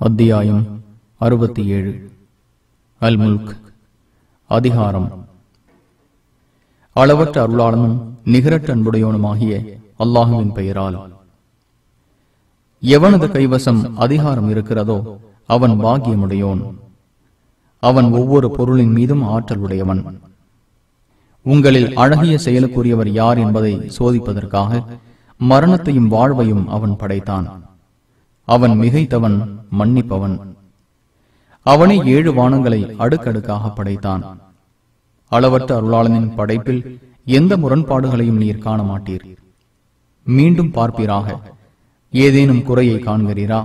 அத்தியாயம் அறுபத்தி ஏழு. அல் முல்க் அதிகாரம். அளவற்ற அருளாளனும் நிகரட்ட அன்புடையவனுமாகிய அல்லாஹுவின் பெயரால். எவனது கைவசம் அதிகாரம் இருக்கிறதோ அவன் பாகியமுடையோன் அவன் ஒவ்வொரு பொருளின் மீதும் ஆற்றல் உடையவன். உங்களில் அழகிய செயலுக்குரியவர் யார் என்பதை சோதிப்பதற்காக மரணத்தையும் வாழ்வையும் அவன் படைத்தான். அவன் மிகைத்தவன் மன்னிப்பவன். அவனை ஏழு வானங்களை அடுக்கடுக்காக படைத்தான். அளவற்ற அருளாளனின் படைப்பில் எந்த முரண்பாடுகளையும் நீர் காண மாட்டீர் மீண்டும் பார்ப்பீராக ஏதேனும் குறையை காண்கிறீரா?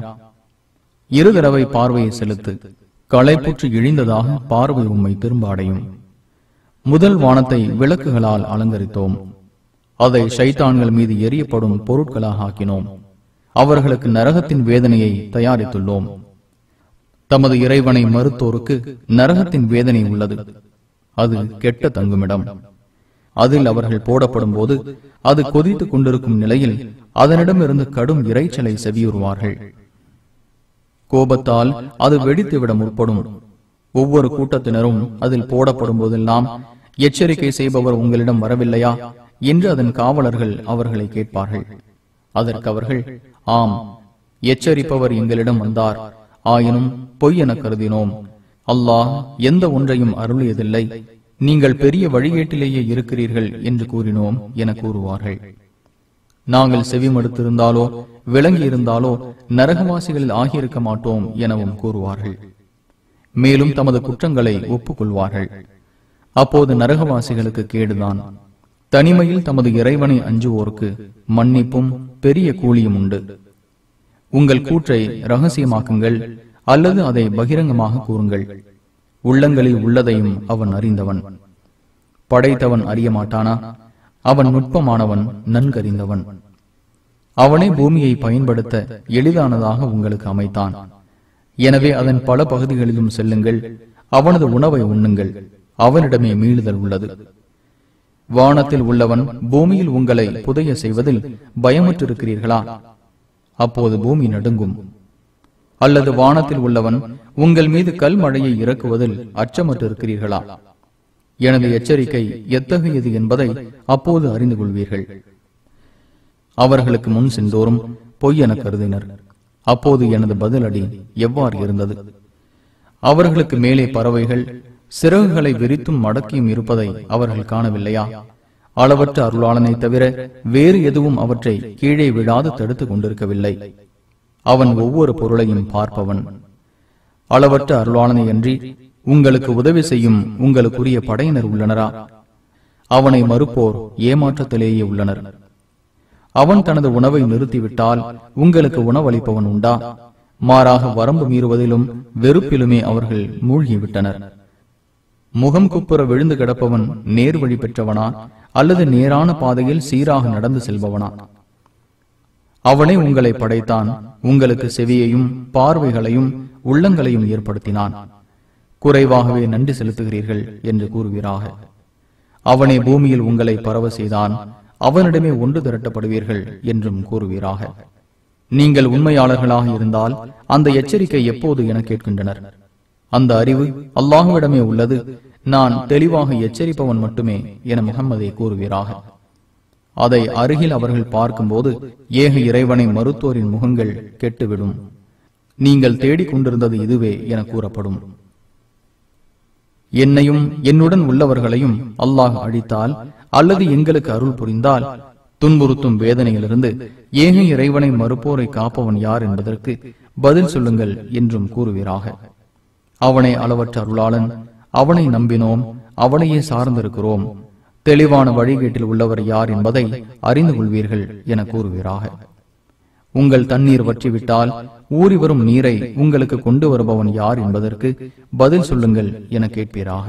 இரு தடவை பார்வையை செலுத்து களைப்புற்று இழிந்ததாக பார்வை உண்மை திரும்ப அடையும். முதல் வானத்தை விளக்குகளால் அலங்கரித்தோம். அதை ஷைத்தான்கள் மீது எரியப்படும் பொருட்களாக ஆக்கினோம். அவர்களுக்கு நரகத்தின் வேதனையை தயாரித்துள்ளோம். தமது இறைவனை மறுத்தோருக்கு நரகத்தின் வேதனை உள்ளது. அது கெட்ட தங்குமிடம். அதில் அவர்கள் போடப்படும் போது அது கொதித்துக் கொண்டிருக்கும் நிலையில் அதனிடமிருந்து கடும் இறைச்சலை செவியுறுவார்கள். கோபத்தால் அது வெடித்துவிட முற்படும். ஒவ்வொரு கூட்டத்தினரும் அதில் போடப்படும் போதெல்லாம் எச்சரிக்கை செய்பவர் உங்களிடம் வரவில்லையா? என்று அதன் காவலர்கள் அவர்களை கேட்பார்கள். அதற்கு அவர்கள் ஆம் எச்சரிப்பவர் எங்களிடம் வந்தார். ஆயினும் பொய் என கருதினோம். அல்லாஹ் எந்த ஒன்றையும் அருளியதில்லை. நீங்கள் பெரிய வழிகேட்டிலேயே இருக்கிறீர்கள் என்று கூறினோம் என கூறுவார்கள். நாங்கள் செவிமடுத்திருந்தாலோ விளங்கி இருந்தாலோ நரகவாசிகளில் ஆகியிருக்க மாட்டோம் எனவும் கூறுவார்கள். மேலும் தமது குற்றங்களை ஒப்புக்கொள்வார்கள். அப்போது நரகவாசிகளுக்கு கேடுதான். தனிமையில் தமது இறைவனை அஞ்சுவோருக்கு மன்னிப்பும் பெரிய கூலியும் உண்டு. உங்கள் கூற்றை ரகசியமாக்குங்கள் அல்லது அதை பகிரங்கமாக கூறுங்கள். உள்ளங்களில் உள்ளதையும் அவன் அறிந்தவன். படைத்தவன் அறிய மாட்டானா? அவன் நுட்பமானவன் நன்கறிந்தவன். அவனே பூமியை பயன்படுத்த எளிதானதாக உங்களுக்கு அமைத்தான். எனவே அதன் பல பகுதிகளிலும் செல்லுங்கள் அவனது உணவை உண்ணுங்கள் அவனிடமே மீளுதல் உள்ளது. வானத்தில் உள்ளவன் பூமியில் உங்களை புதைய செய்வதில் பயமற்றிருக்கிறீர்களா? அப்போது பூமி நடுங்கும். அல்லது வானத்தில் உள்ளவன் உங்கள் மீது கல் மழையை இறக்குவதில் அச்சமற்றிருக்கிறீர்களா? எனது எச்சரிக்கை எத்தகையது என்பதை அப்போது அறிந்து கொள்வீர்கள். அவர்களுக்கு முன் சென்றோரும் பொய் என கருதினர். அப்போது எனது பதிலடி எவ்வாறு இருந்தது? அவர்களுக்கு மேலே பறவைகள் சிறகுகளை விரித்தும் மடக்கியும் இருப்பதை அவர்கள் காணவில்லையா? அளவற்ற அருளாளனை தவிர வேறு எதுவும் அவற்றை கீழே விழாது தடுத்துக் கொண்டிருக்கவில்லை. அவன் ஒவ்வொரு பொருளையும் பார்ப்பவன். அளவற்ற அருளாளனை அன்றி உங்களுக்கு உதவி செய்யும் உங்களுக்குரிய படையினர் உள்ளனரா? அவனை மறுப்போர் ஏமாற்றத்திலேயே உள்ளனர். அவன் தனது உணவை நிறுத்திவிட்டால் உங்களுக்கு உணவளிப்பவன் உண்டா? மாறாக வரம்பு மீறுவதிலும் வெறுப்பிலுமே அவர்கள் மூழ்கிவிட்டனர். முகம் குப்புற விழுந்து கிடப்பவன் நேர் வழி பெற்றவனா அல்லது நேரான பாதையில் சீராக நடந்து செல்பவனா? அவனே உங்களை படைத்தான் உங்களுக்கு செவியையும் பார்வைகளையும் உள்ளங்களையும் ஏற்படுத்தினான். குறைவாகவே நன்றி செலுத்துகிறீர்கள் என்று கூறுவீராக. அவனே பூமியில் உங்களை பரவ செய்தான் அவனிடமே ஒன்று திரட்டப்படுவீர்கள் என்றும் கூறுவீராக. நீங்கள் உண்மையாளர்களாக இருந்தால் அந்த எச்சரிக்கை எப்போது என கேட்கின்றனர்? அந்த அறிவு அல்லாஹுவிடமே உள்ளது. நான் தெளிவாக எச்சரிப்பவன் மட்டுமே என முகம்மதை கூறுவீராக. அதை அருகில் அவர்கள் பார்க்கும்போது ஏக இறைவனை மருத்துவரின் முகங்கள் கெட்டுவிடும். நீங்கள் தேடிக் கொண்டிருந்தது இதுவே என கூறப்படும். என்னையும் என்னுடன் உள்ளவர்களையும் அல்லாஹ் அழித்தால் அல்லது எங்களுக்கு அருள் புரிந்தால் துன்புறுத்தும் வேதனையிலிருந்து ஏக இறைவனை மறுப்போரை காப்பவன் யார் என்பதற்கு பதில் சொல்லுங்கள் என்றும் கூறுவீராக. அவனை அளவற்ற அருளாளன். அவனை நம்பினோம். அவனையே சார்ந்திருக்கிறோம். தெளிவான வழிகேட்டில் உள்ளவர் யார் என்பதை அறிந்து கொள்வீர்கள் என கூறுவீராக. உங்கள் தண்ணீர் வற்றிவிட்டால் ஊறி வரும் நீரை உங்களுக்கு கொண்டு வருபவன் யார் என்பதற்கு பதில் சொல்லுங்கள் என கேட்பீராக.